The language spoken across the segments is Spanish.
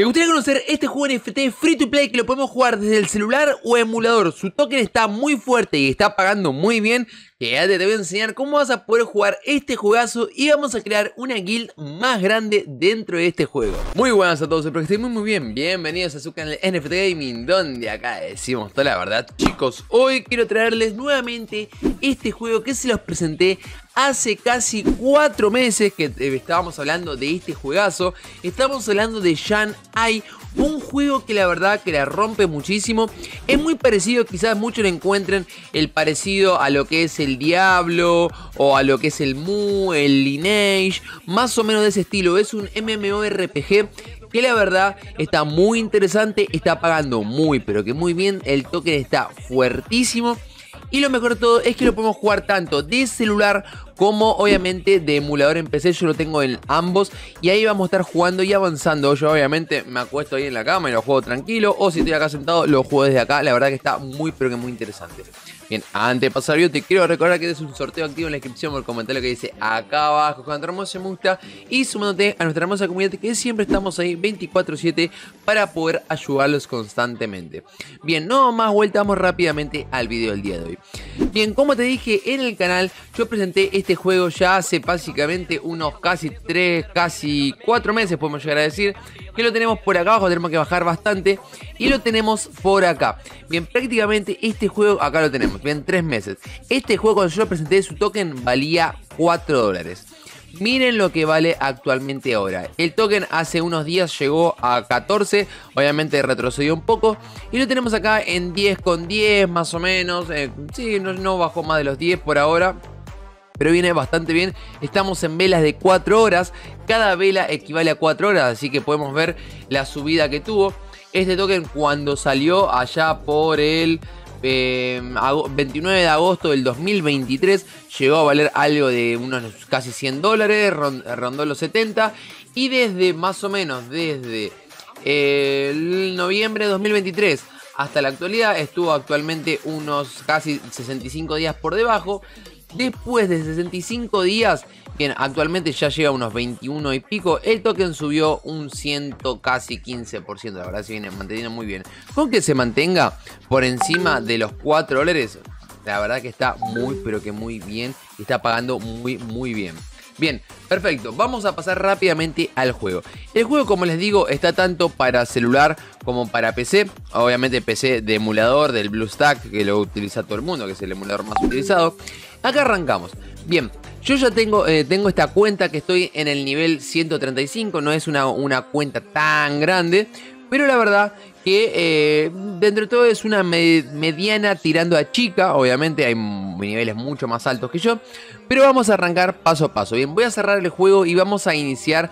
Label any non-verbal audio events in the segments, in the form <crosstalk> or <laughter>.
¿Te gustaría conocer este juego NFT free to play que lo podemos jugar desde el celular o emulador? Su token está muy fuerte y está pagando muy bien. Quédate, te voy a enseñar cómo vas a poder jugar este juegazo y vamos a crear una guild más grande dentro de este juego. Muy buenas a todos, espero que estén muy muy bien. Bienvenidos a su canal NFT Gaming, donde acá decimos toda la verdad. Chicos, hoy quiero traerles nuevamente este juego que se los presenté hace casi cuatro meses que eh, estábamos hablando de este juegazo. Estamos hablando de Shan Ai, un juego que la verdad que la rompe muchísimo. Es muy parecido, quizás muchos le encuentren el parecido a lo que es el Diablo o a lo que es el Mu, el Lineage, más o menos de ese estilo. Es un MMORPG que la verdad está muy interesante, está pagando muy pero que muy bien, el token está fuertísimo y lo mejor de todo es que lo podemos jugar tanto de celular como obviamente de emulador en PC. Yo lo tengo en ambos y ahí vamos a estar jugando y avanzando. Yo obviamente me acuesto ahí en la cama y lo juego tranquilo. O si estoy acá sentado, lo juego desde acá. La verdad que está muy pero que muy interesante. Bien, antes de pasar yo te quiero recordar que es un sorteo activo en la descripción por el comentario que dice acá abajo con hermoso me gusta y sumándote a nuestra hermosa comunidad que siempre estamos ahí 24/7 para poder ayudarlos constantemente. Bien, no más vuelta, vamos rápidamente al video del día de hoy. Bien, como te dije en el canal, yo presenté este juego ya hace básicamente unos casi 3, casi 4 meses podemos llegar a decir que lo tenemos por acá abajo, tenemos que bajar bastante y lo tenemos por acá. Bien, prácticamente este juego acá lo tenemos, bien, 3 meses. Este juego cuando yo lo presenté su token valía 4 dólares. Miren lo que vale actualmente ahora. El token hace unos días llegó a 14, obviamente retrocedió un poco. Y lo tenemos acá en 10 con 10 más o menos. Eh, sí, no, no bajó más de los 10 por ahora pero viene bastante bien. Estamos en velas de 4 horas, cada vela equivale a 4 horas, así que podemos ver la subida que tuvo. Este token cuando salió allá por el 29 eh, de agosto del 2023 llegó a valer algo de unos casi 100 dólares, rondó los 70 y desde más o menos desde eh, el noviembre de 2023 hasta la actualidad estuvo actualmente unos casi 65 días por debajo Después de 65 días, bien, actualmente ya llega a unos 21 y pico, el token subió un ciento casi 15%, la verdad se viene manteniendo muy bien. Con que se mantenga por encima de los 4 dólares, la verdad que está muy pero que muy bien está pagando muy muy bien. Bien, perfecto. Vamos a pasar rápidamente al juego. El juego, como les digo, está tanto para celular como para PC. Obviamente PC de emulador del BlueStack, que lo utiliza todo el mundo, que es el emulador más utilizado. Acá arrancamos. Bien, yo ya tengo, eh, tengo esta cuenta que estoy en el nivel 135. No es una, una cuenta tan grande. Pero la verdad que eh, dentro de todo es una mediana tirando a chica. Obviamente hay niveles mucho más altos que yo. Pero vamos a arrancar paso a paso. Bien, voy a cerrar el juego y vamos a iniciar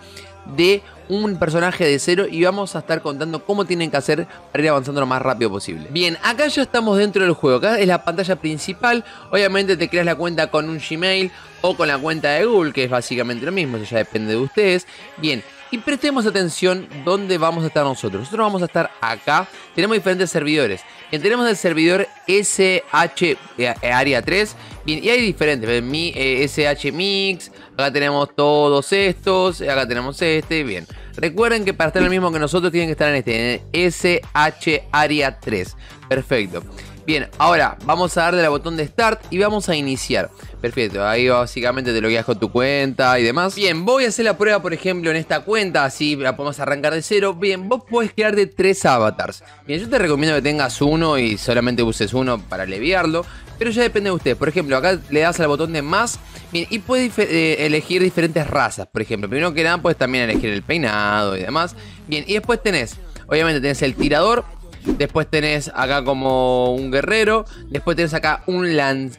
de un personaje de cero y vamos a estar contando cómo tienen que hacer para ir avanzando lo más rápido posible. Bien, acá ya estamos dentro del juego, acá es la pantalla principal, obviamente te creas la cuenta con un Gmail o con la cuenta de Google, que es básicamente lo mismo, eso ya depende de ustedes. Bien, y prestemos atención dónde vamos a estar nosotros. Nosotros vamos a estar acá. Tenemos diferentes servidores. Bien, tenemos el servidor SH eh, Área 3. Bien, y hay diferentes. Mi SH eh, Mix. Acá tenemos todos estos. Acá tenemos este. Bien. Recuerden que para estar en el mismo que nosotros tienen que estar en este. SH Área 3. Perfecto. Bien, ahora vamos a darle al botón de Start y vamos a iniciar. Perfecto, ahí básicamente te logueas con tu cuenta y demás. Bien, voy a hacer la prueba, por ejemplo, en esta cuenta, así la podemos arrancar de cero. Bien, vos podés crear tres avatars. Bien, yo te recomiendo que tengas uno y solamente uses uno para aliviarlo. Pero ya depende de usted. Por ejemplo, acá le das al botón de más. Bien, y puedes eh, elegir diferentes razas. Por ejemplo, primero que nada, puedes también elegir el peinado y demás. Bien, y después tenés, obviamente tenés el tirador, Después tenés acá como un guerrero. Después tenés acá un,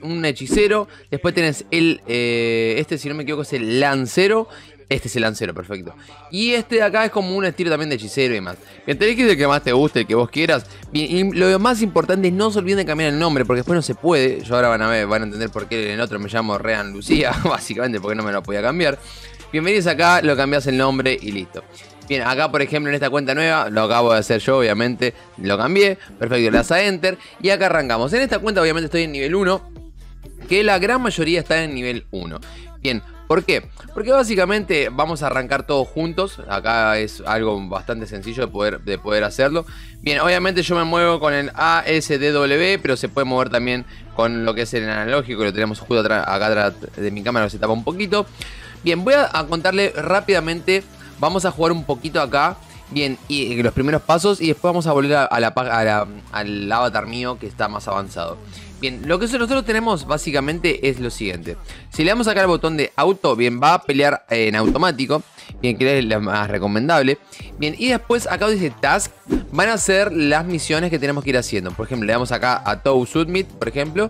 un hechicero. Después tenés el. Eh, este, si no me equivoco, es el lancero. Este es el lancero, perfecto. Y este de acá es como un estilo también de hechicero y demás. Bien, tenés que el que más te guste, el que vos quieras. Bien, y lo más importante es no se olviden de cambiar el nombre, porque después no se puede. Yo ahora van a ver, van a entender por qué en el otro me llamo Rean Lucía, <laughs> básicamente porque no me lo podía cambiar. Bienvenidos acá, lo cambias el nombre y listo. Bien, acá por ejemplo en esta cuenta nueva, lo acabo de hacer yo obviamente, lo cambié, perfecto, le das a Enter y acá arrancamos. En esta cuenta obviamente estoy en nivel 1, que la gran mayoría está en nivel 1. Bien, ¿Por qué? Porque básicamente vamos a arrancar todos juntos. Acá es algo bastante sencillo de poder, de poder hacerlo. Bien, obviamente yo me muevo con el ASDW, pero se puede mover también con lo que es el analógico. Lo tenemos justo acá atrás de mi cámara, se tapa un poquito. Bien, voy a, contarle rápidamente. Vamos a jugar un poquito acá. Bien, y los primeros pasos y después vamos a volver a, la, al avatar mío que está más avanzado. Bien, lo que nosotros tenemos básicamente es lo siguiente. Si le damos acá el botón de auto, bien, va a pelear en automático. Bien, que es la más recomendable. Bien, y después acá dice task, van a ser las misiones que tenemos que ir haciendo. Por ejemplo, le damos acá a Tow Submit, por ejemplo.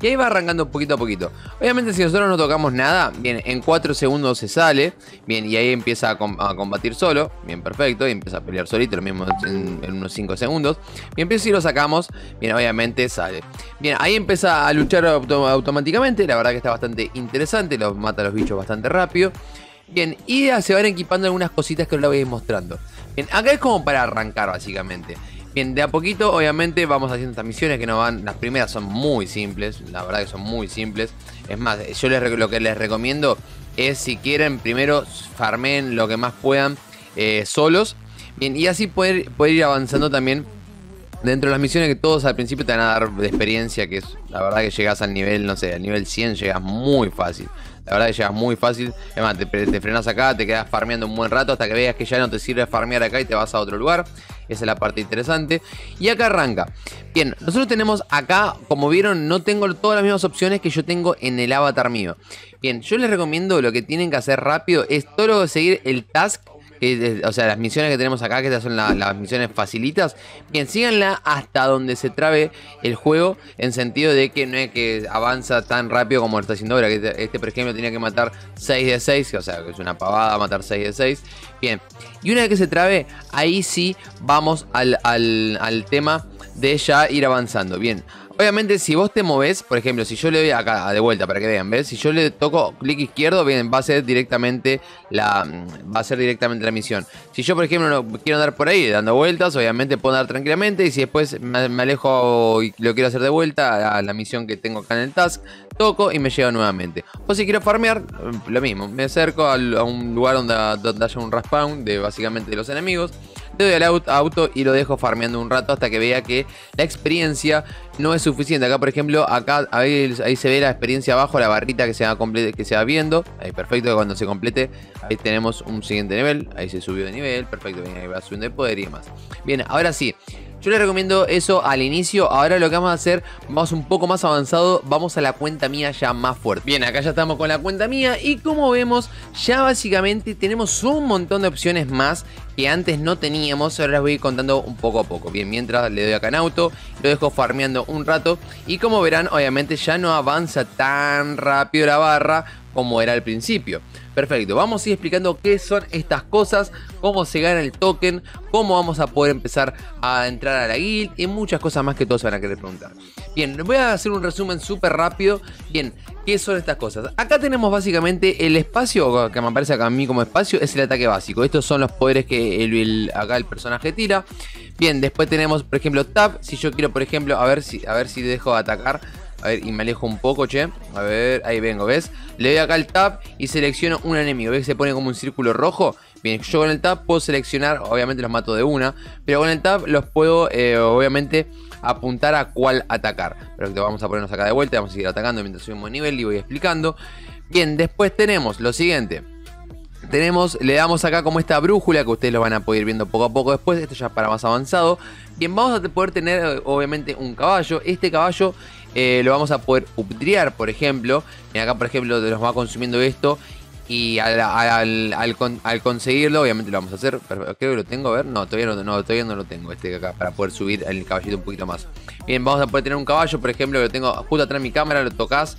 Y ahí va arrancando poquito a poquito. Obviamente si nosotros no tocamos nada, bien, en 4 segundos se sale. Bien, y ahí empieza a, combatir solo. Bien, perfecto. Y empieza a pelear solito, lo mismo en, unos 5 segundos. Bien, pero si lo sacamos, bien, obviamente sale. Bien, ahí empieza a luchar automáticamente. La verdad que está bastante interesante. Los mata a los bichos bastante rápido. Bien, y se van equipando algunas cositas que os la voy a ir mostrando. Bien, acá es como para arrancar básicamente. Bien, de a poquito obviamente vamos haciendo estas misiones que no van, las primeras son muy simples, la verdad que son muy simples. Es más, yo les, lo que les recomiendo es si quieren primero farmen lo que más puedan eh, solos. Bien, y así poder, poder ir avanzando también dentro de las misiones que todos al principio te van a dar de experiencia, que es la verdad que llegas al nivel, no sé, al nivel 100 llegas muy fácil. La verdad que llegas muy fácil. Es más, te, frenas acá, te quedas farmeando un buen rato hasta que veas que ya no te sirve farmear acá y te vas a otro lugar. Esa es la parte interesante. Y acá arranca. Bien, nosotros tenemos acá, como vieron, no tengo todas las mismas opciones que yo tengo en el avatar mío. Bien, yo les recomiendo lo que tienen que hacer rápido es todo seguir el task o sea, las misiones que tenemos acá, que estas son las misiones facilitas, bien, síganla hasta donde se trabe el juego, en sentido de que no es que avanza tan rápido como lo está haciendo ahora, este, este por ejemplo, tenía que matar 6 de 6, o sea, que es una pavada matar 6 de 6, bien, y una vez que se trabe, ahí sí vamos al, al, al tema de ya ir avanzando, bien, Obviamente, si vos te moves, por ejemplo, si yo le doy acá de vuelta para que vean, ¿ves? Si yo le toco clic izquierdo, bien, va a ser directamente la va a ser directamente la misión. Si yo, por ejemplo, quiero andar por ahí dando vueltas, obviamente puedo andar tranquilamente y si después me, alejo y lo quiero hacer de vuelta a la misión que tengo acá en el task, toco y me lleva nuevamente. O si quiero farmear, lo mismo, me acerco a, un lugar donde, donde haya un respawn de básicamente de los enemigos le doy al auto y lo dejo farmeando un rato hasta que vea que la experiencia no es suficiente. Acá, por ejemplo, acá ahí, se ve la experiencia abajo, la barrita que se va, que se va viendo. Ahí, perfecto, cuando se complete, ahí tenemos un siguiente nivel. Ahí se subió de nivel, perfecto, bien, ahí va subiendo de poder y demás. Bien, ahora sí. Yo les recomiendo eso al inicio. Ahora lo que vamos a hacer, vamos un poco más avanzado. Vamos a la cuenta mía ya más fuerte. Bien, acá ya estamos con la cuenta mía. Y como vemos, ya básicamente tenemos un montón de opciones más que antes no teníamos. Ahora les voy a ir contando un poco a poco. Bien, mientras le doy acá en auto, lo dejo farmeando un rato. Y como verán, obviamente ya no avanza tan rápido la barra como era al principio. Perfecto, vamos a ir explicando qué son estas cosas, cómo se gana el token, cómo vamos a poder empezar a entrar a la guild y muchas cosas más que todos van a querer preguntar. Bien, voy a hacer un resumen súper rápido. Bien, ¿qué son estas cosas? Acá tenemos básicamente el espacio, que me aparece acá a mí como espacio, es el ataque básico. Estos son los poderes que el, acá el personaje tira. Bien, después tenemos, por ejemplo, tab. Si yo quiero, por ejemplo, a ver si, a ver si dejo de atacar a ver, y me alejo un poco, che. A ver, ahí vengo, ¿ves? Le doy acá el tab y selecciono un enemigo. ¿Ves que se pone como un círculo rojo? Bien, yo con el tab puedo seleccionar, obviamente los mato de una, pero con el tab los puedo, eh, obviamente, apuntar a cuál atacar. Pero vamos a ponernos acá de vuelta, vamos a seguir atacando mientras subimos nivel y voy explicando. Bien, después tenemos lo siguiente. Tenemos, le damos acá como esta brújula que ustedes lo van a poder ir viendo poco a poco después. Esto ya para más avanzado. Bien, vamos a poder tener eh, obviamente un caballo. Este caballo eh, lo vamos a poder uptriar, por ejemplo. Y acá, por ejemplo, nos va consumiendo esto. Y al, conseguirlo, obviamente lo vamos a hacer. Creo que lo tengo, a ver. No, todavía no, todavía no lo tengo este acá para poder subir el caballito un poquito más. Bien, vamos a poder tener un caballo, por ejemplo, lo tengo justo atrás de mi cámara, lo tocas.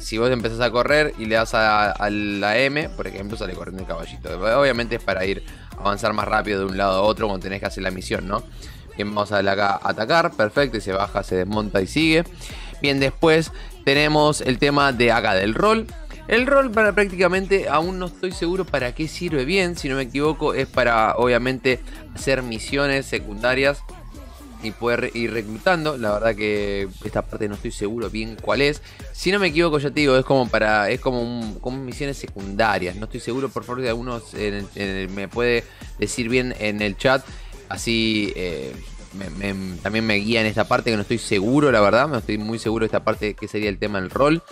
Si vos empezás a correr y le das a, la M, por ejemplo, sale corriendo el caballito. Obviamente es para ir avanzar más rápido de un lado a otro cuando tenés que hacer la misión, ¿no? Bien, vamos a darle acá atacar, perfecto, y se baja, se desmonta y sigue. Bien, después tenemos el tema de acá del rol. El rol para prácticamente aún no estoy seguro para qué sirve bien, si no me equivoco, es para obviamente hacer misiones secundarias y poder ir reclutando. La verdad que esta parte no estoy seguro bien cuál es. Si no me equivoco, ya te digo, es como para. es como, como misiones secundarias. No estoy seguro, por favor, de algunos me puede decir bien en el chat. Así eh, también me guía en esta parte que no estoy seguro, la verdad. No estoy muy seguro de esta parte que sería el tema del rol.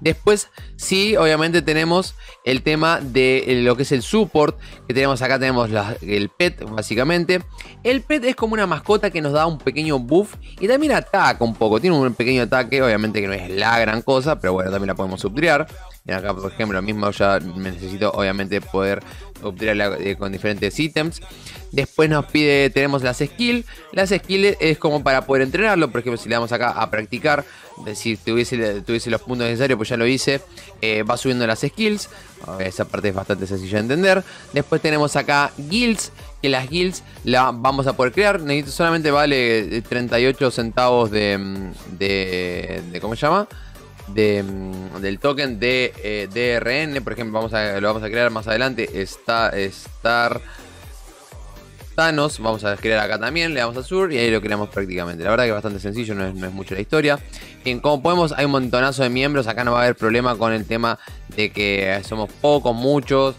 Después, sí, obviamente tenemos el tema de lo que es el support, que tenemos acá, tenemos el pet, básicamente. El pet es como una mascota que nos da un pequeño buff y también ataca un poco. Tiene un pequeño ataque, obviamente que no es la gran cosa, pero bueno, también la podemos upgradear. Acá, por ejemplo, lo mismo ya necesito, obviamente, poder upgradear eh, con diferentes ítems. Después nos pide, tenemos las skills. Las skills es como para poder entrenarlo. Por ejemplo, si le damos acá a practicar, si tuviese, tuviese los puntos necesarios, pues ya lo hice. Eh, va subiendo las skills. Esa parte es bastante sencilla de entender. Después tenemos acá guilds. Que las guilds la vamos a poder crear. Solamente vale 38 centavos de, de, de ¿cómo se llama? De, del token de eh, DRN. Por ejemplo, vamos a, lo vamos a crear más adelante. Está, Star Thanos. Vamos a crear acá también, le damos a Sur y ahí lo creamos prácticamente. La verdad que es bastante sencillo, no es, mucho la historia. Bien, como podemos, hay un montonazo de miembros. Acá no va a haber problema con el tema de que somos pocos, muchos.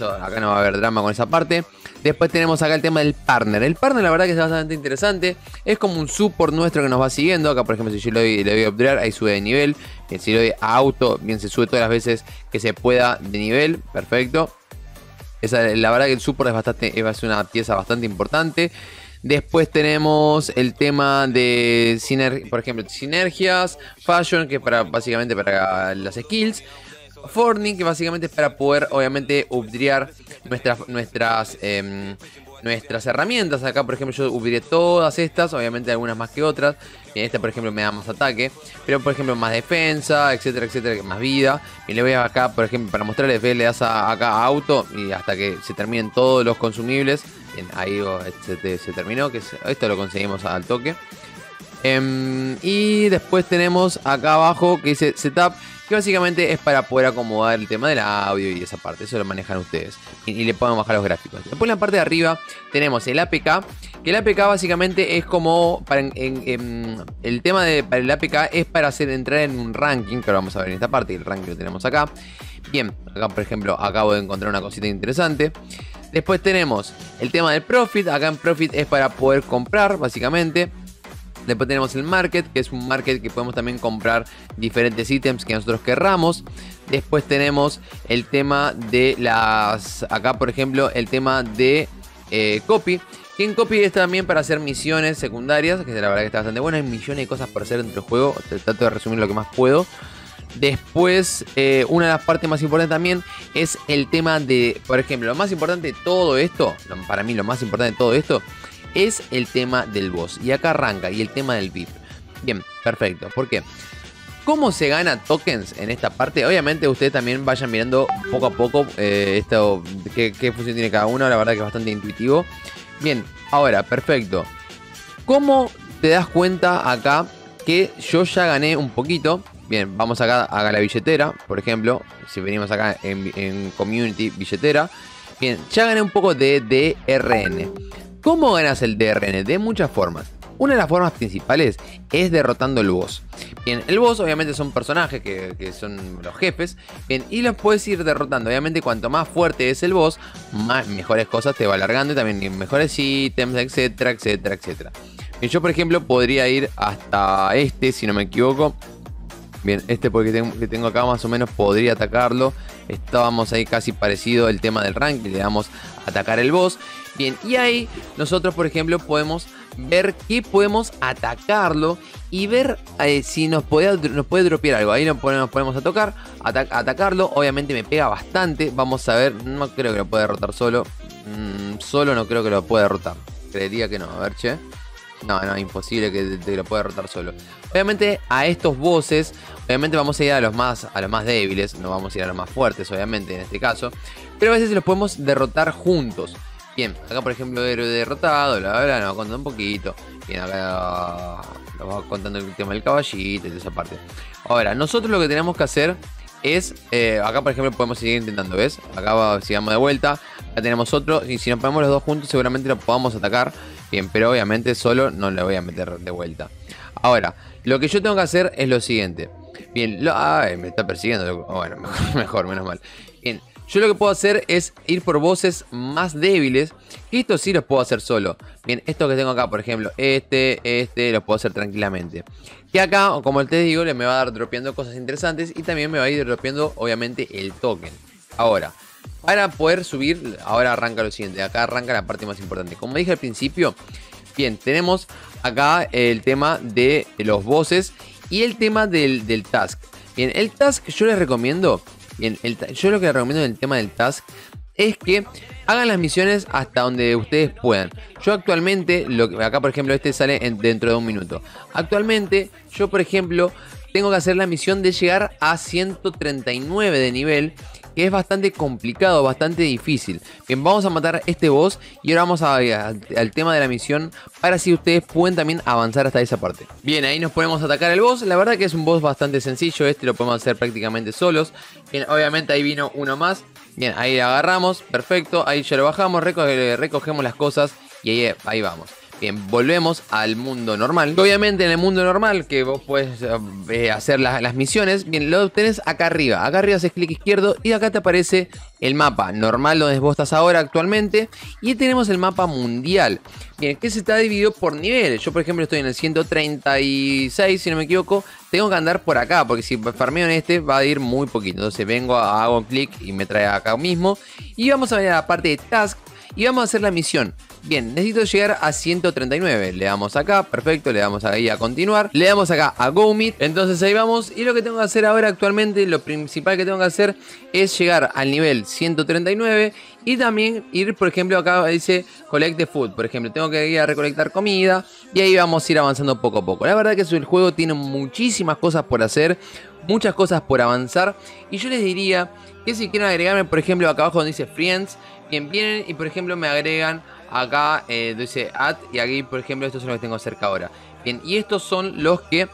acá no va a haber drama con esa parte. Después tenemos acá el tema del partner. El partner la verdad que es bastante interesante. Es como un support nuestro que nos va siguiendo. Acá por ejemplo si yo le doy, le a ahí sube de nivel. si le doy a auto, bien se sube todas las veces que se pueda de nivel. Perfecto la verdad que el support es, bastante, es una pieza bastante importante. Después tenemos el tema de, por ejemplo, sinergias, fashion, que para, básicamente para las skills. Forning, que básicamente es para poder, obviamente, upgradear nuestras, nuestras, em, nuestras herramientas. Acá, por ejemplo, yo upgradeé todas estas, obviamente algunas más que otras. Esta, por ejemplo, me da más ataque. Pero, por ejemplo, más defensa, etcétera, etcétera, más vida. Y le voy a acá, por ejemplo, para mostrarles, le das acá a auto y hasta que se terminen todos los consumibles. Bien, ahí se, terminó, que esto lo conseguimos al toque. Em, y después tenemos acá abajo que dice setup que básicamente es para poder acomodar el tema del audio y esa parte, eso lo manejan ustedes y, le pueden bajar los gráficos. Después en la parte de arriba tenemos el APK, que el APK básicamente es como para el tema de para el APK es para hacer entrar en un ranking, que lo vamos a ver en esta parte, el ranking lo tenemos acá. Bien, acá por ejemplo acabo de encontrar una cosita interesante. Después tenemos el tema del profit, acá en profit es para poder comprar básicamente. Después tenemos el market, que es un market que podemos también comprar diferentes ítems que nosotros querramos. Después tenemos el tema de las... Acá, por ejemplo, el tema de eh, copy. Que en copy es también para hacer misiones secundarias, que la verdad que está bastante bueno. Hay millones de cosas para hacer dentro del juego. Trato de resumir lo que más puedo. Después, eh, una de las partes más importantes también es el tema de, por ejemplo, lo más importante de todo esto, para mí lo más importante de todo esto, es el tema del boss. Y acá arranca, y el tema del VIP. Bien, perfecto. ¿Por qué? ¿Cómo se gana tokens en esta parte? Obviamente ustedes también vayan mirando poco a poco eh, esto, qué, función tiene cada uno. La verdad que es bastante intuitivo. Bien, ahora, perfecto. ¿Cómo te das cuenta acá que yo ya gané un poquito? Bien, vamos acá a la billetera, por ejemplo. Si venimos acá en, en Community Billetera. Bien, ya gané un poco de DRN. ¿Cómo ganas el DRN? De muchas formas. Una de las formas principales es derrotando el boss. Bien, el boss obviamente son personajes que, son los jefes. Bien, y los puedes ir derrotando. Obviamente cuanto más fuerte es el boss, más mejores cosas te va alargando y también mejores ítems, etcétera, etcétera, etcétera. Bien, yo por ejemplo podría ir hasta este, si no me equivoco. Bien, este porque tengo, que tengo acá más o menos podría atacarlo. Estábamos ahí casi parecido el tema del rank. Le damos a atacar el boss. Bien, y ahí nosotros, por ejemplo, podemos ver que podemos atacarlo y ver eh, si nos puede, nos puede dropear algo. Ahí nos ponemos, a tocar, atacarlo. Obviamente me pega bastante. Vamos a ver, no creo que lo pueda derrotar solo. Mm, solo no creo que lo pueda derrotar. Creería que no. A ver, che. No, no, imposible que te, lo pueda derrotar solo. Obviamente a estos bosses, obviamente vamos a ir a los más a los más débiles, no vamos a ir a los más fuertes, obviamente, en este caso. Pero a veces los podemos derrotar juntos. Bien, acá por ejemplo héroe derrotado, la verdad nos va contando un poquito. Bien, acá nos va contando el tema del caballito y de esa parte. Ahora, nosotros lo que tenemos que hacer es, eh, acá por ejemplo podemos seguir intentando, ¿ves? Acá sigamos de vuelta, acá tenemos otro, y si nos ponemos los dos juntos seguramente lo podamos atacar. Bien, pero obviamente solo no le voy a meter de vuelta. Ahora, lo que yo tengo que hacer es lo siguiente. Bien, lo, ay, me está persiguiendo. Bueno, <laughs> mejor, menos mal. Yo lo que puedo hacer es ir por voces más débiles. Y esto sí los puedo hacer solo. Bien, esto que tengo acá, por ejemplo, este, este, los puedo hacer tranquilamente. Y acá, como te digo, le me va a dar dropeando cosas interesantes. Y también me va a ir dropeando, obviamente, el token. Ahora, para poder subir, ahora arranca lo siguiente. Acá arranca la parte más importante. Como dije al principio, bien, tenemos acá el tema de los bosses y el tema del, del task. Bien, el task yo les recomiendo Bien, yo lo que recomiendo en el tema del task es que hagan las misiones hasta donde ustedes puedan. Yo actualmente, lo que, acá por ejemplo este sale dentro de un minuto. Actualmente yo por ejemplo tengo que hacer la misión de llegar a 139 de nivel que es bastante complicado, bastante difícil. Bien, vamos a matar este boss y ahora vamos a, al tema de la misión para si ustedes pueden también avanzar hasta esa parte. Bien, ahí nos ponemos a atacar al boss. La verdad que es un boss bastante sencillo, este lo podemos hacer prácticamente solos. Bien, obviamente ahí vino uno más. Bien, ahí agarramos, perfecto, ahí ya lo bajamos, recogemos las cosas y ahí, ahí vamos. Bien, volvemos al mundo normal. Obviamente en el mundo normal, que vos puedes eh, hacer las misiones, bien, lo tenés acá arriba. Acá arriba haces clic izquierdo y acá te aparece el mapa normal donde vos estás ahora actualmente. Y tenemos el mapa mundial. Bien, que se está dividido por niveles. Yo por ejemplo estoy en el 136, si no me equivoco. Tengo que andar por acá, porque si farmeo en este va a ir muy poquito. Entonces vengo, hago clic y me trae acá mismo. Y vamos a ver a la parte de task y vamos a hacer la misión. Bien, necesito llegar a 139. Le damos acá, perfecto, le damos ahí a continuar. Le damos acá a Go Meet. Entonces ahí vamos. Y lo que tengo que hacer ahora actualmente, lo principal que tengo que hacer es llegar al nivel 139 y también ir, por ejemplo, acá dice Collect the Food. Por ejemplo, tengo que ir a recolectar comida y ahí vamos a ir avanzando poco a poco. La verdad que el juego tiene muchísimas cosas por hacer, muchas cosas por avanzar. Y yo les diría que si quieren agregarme, por ejemplo, acá abajo donde dice Friends, bien vienen y por ejemplo me agregan Acá eh, dice add y aquí, por ejemplo, estos son los que tengo cerca ahora. Bien, y estos son los que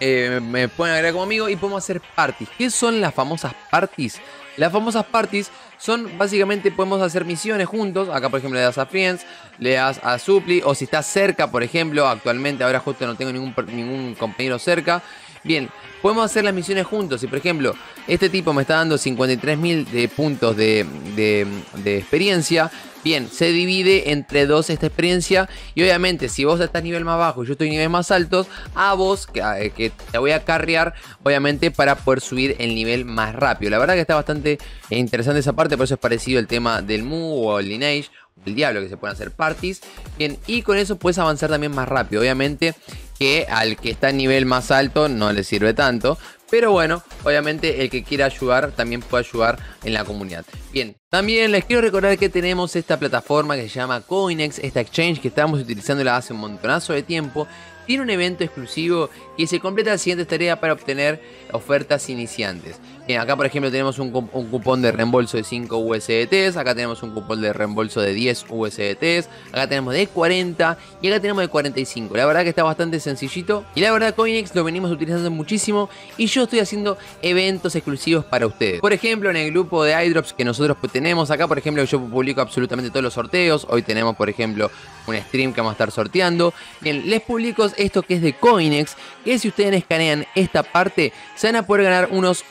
eh, me pueden agregar como amigo y podemos hacer parties. ¿Qué son las famosas parties? Las famosas parties son básicamente podemos hacer misiones juntos. Acá por ejemplo le das a Friends, le das a Supli o si estás cerca, por ejemplo, actualmente ahora justo no tengo ningún, ningún compañero cerca. Bien, podemos hacer las misiones juntos. Si por ejemplo este tipo me está dando 53.000 de puntos de, de experiencia, Bien, se divide entre dos esta experiencia y obviamente si vos estás nivel más bajo y yo estoy nivel más altos, a vos que, que, te voy a carrear obviamente para poder subir el nivel más rápido. La verdad que está bastante interesante esa parte, por eso es parecido el tema del Mu o el Lineage el diablo que se pueden hacer parties. Bien, y con eso puedes avanzar también más rápido. Obviamente que al que está a nivel más alto no le sirve tanto. Pero bueno, obviamente el que quiera ayudar también puede ayudar en la comunidad. Bien, también les quiero recordar que tenemos esta plataforma que se llama Coinex, esta exchange que estamos utilizándola hace un montonazo de tiempo. Tiene un evento exclusivo y se completa la siguiente tarea para obtener ofertas iniciantes acá por ejemplo tenemos un, cupón de reembolso de 5 USDTs, acá tenemos un cupón de reembolso de 10 USDTs, acá tenemos de 40 y acá tenemos de 45. La verdad que está bastante sencillito y la verdad Coinex lo venimos utilizando muchísimo y yo estoy haciendo eventos exclusivos para ustedes. Por ejemplo en el grupo de iDrops que nosotros tenemos, acá por ejemplo yo publico absolutamente todos los sorteos, hoy tenemos por ejemplo un stream que vamos a estar sorteando. Bien, les publico esto que es de Coinex, que si ustedes escanean esta parte se van a poder ganar unos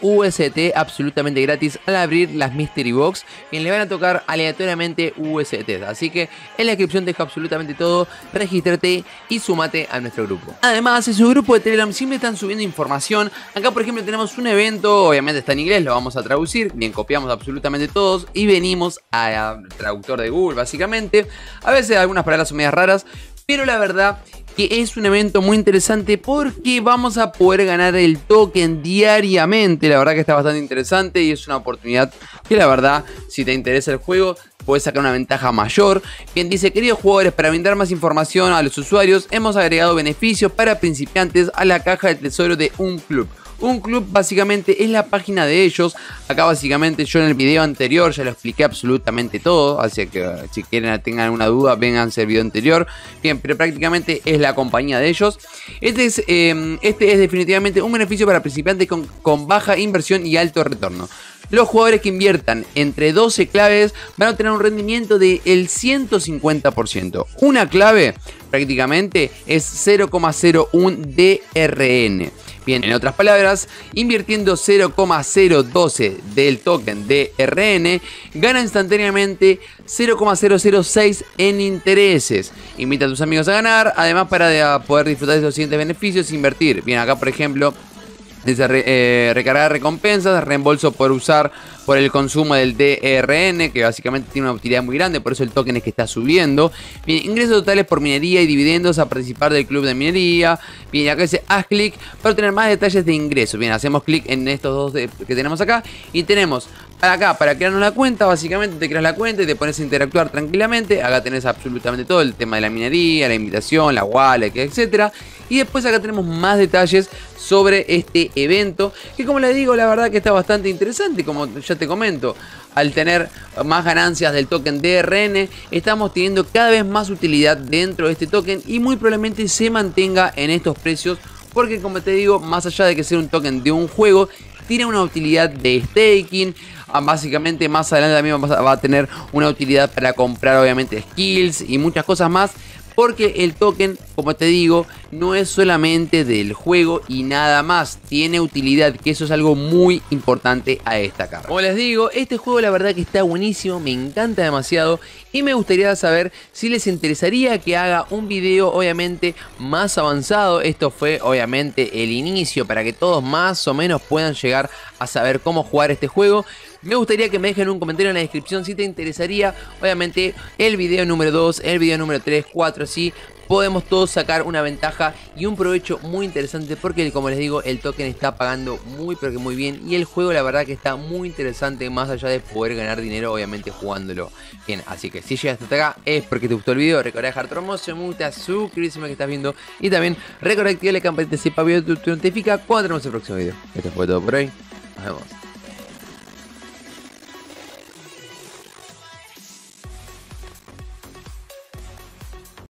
Absolutamente gratis al abrir las Mystery Box. Y le van a tocar aleatoriamente UST. Así que en la descripción dejo absolutamente todo. Regístrate y sumate a nuestro grupo. Además, en su grupo de Telegram siempre están subiendo información. Acá, por ejemplo, tenemos un evento. Obviamente está en inglés, lo vamos a traducir. Bien, copiamos absolutamente todos. Y venimos al traductor de Google, básicamente. A veces algunas palabras son medias raras. Pero la verdad que es un evento muy interesante porque vamos a poder ganar el token diariamente. La verdad que está bastante interesante y es una oportunidad que la verdad, si te interesa el juego, puedes sacar una ventaja mayor. Quien dice, queridos jugadores, para brindar más información a los usuarios, hemos agregado beneficios para principiantes a la caja de tesoro de un club. Un club básicamente es la página de ellos. Acá básicamente yo en el video anterior ya lo expliqué absolutamente todo. Así que si quieren tengan alguna duda, vengan al video anterior. Bien, pero prácticamente es la compañía de ellos. Este es, em, este es definitivamente un beneficio para principiantes con, baja inversión y alto retorno. los jugadores que inviertan entre 12 claves van a obtener un rendimiento del 150%. Una clave prácticamente es 0,01 DRN. Bien, en otras palabras, invirtiendo 0,012 del token DRN, gana instantáneamente 0,006 en intereses. Invita a tus amigos a ganar, además para poder disfrutar de los siguientes beneficios, invertir. Bien, acá por ejemplo eh, recargar recompensas, reembolso por usar por el consumo del DRN, que básicamente tiene una utilidad muy grande, por eso el token es que está subiendo. Bien, ingresos totales por minería y dividendos a participar del club de minería. Bien, acá dice haz clic para tener más detalles de ingresos. Bien, hacemos clic en estos dos que tenemos acá y tenemos acá para crearnos la cuenta, básicamente te creas la cuenta y te pones a interactuar tranquilamente. Acá tenés absolutamente todo el tema de la minería, la invitación, la wallet, etc. Y después acá tenemos más detalles sobre este evento, que como les digo, la verdad que está bastante interesante, como ya te comento. Al tener más ganancias del token DRN, estamos teniendo cada vez más utilidad dentro de este token y muy probablemente se mantenga en estos precios porque como te digo, más allá de que sea un token de un juego, tiene una utilidad de staking, básicamente más adelante también va a tener una utilidad para comprar obviamente skills y muchas cosas más porque el token, como te digo, no es solamente del juego y nada más, tiene utilidad, que eso es algo muy importante a destacar. Como les digo, este juego la verdad que está buenísimo, me encanta demasiado y me gustaría saber si les interesaría que haga un video obviamente más avanzado. Esto fue obviamente el inicio para que todos más o menos puedan llegar a saber cómo jugar este juego. Me gustaría que me dejen un comentario en la descripción si te interesaría, obviamente, el video número 2, el video número 3, 4, así podemos todos sacar una ventaja y un provecho muy interesante porque como les digo el token está pagando muy pero que muy bien. Y el juego la verdad que está muy interesante más allá de poder ganar dinero obviamente jugándolo bien. Así que si llegaste hasta acá es porque te gustó el video. Recuerda dejar tu hermoso me gusta suscribirse que estás viendo. Y también recuerda activar la campanita si para video te notifica cuando tenemos el próximo video. Esto fue todo por hoy. Nos vemos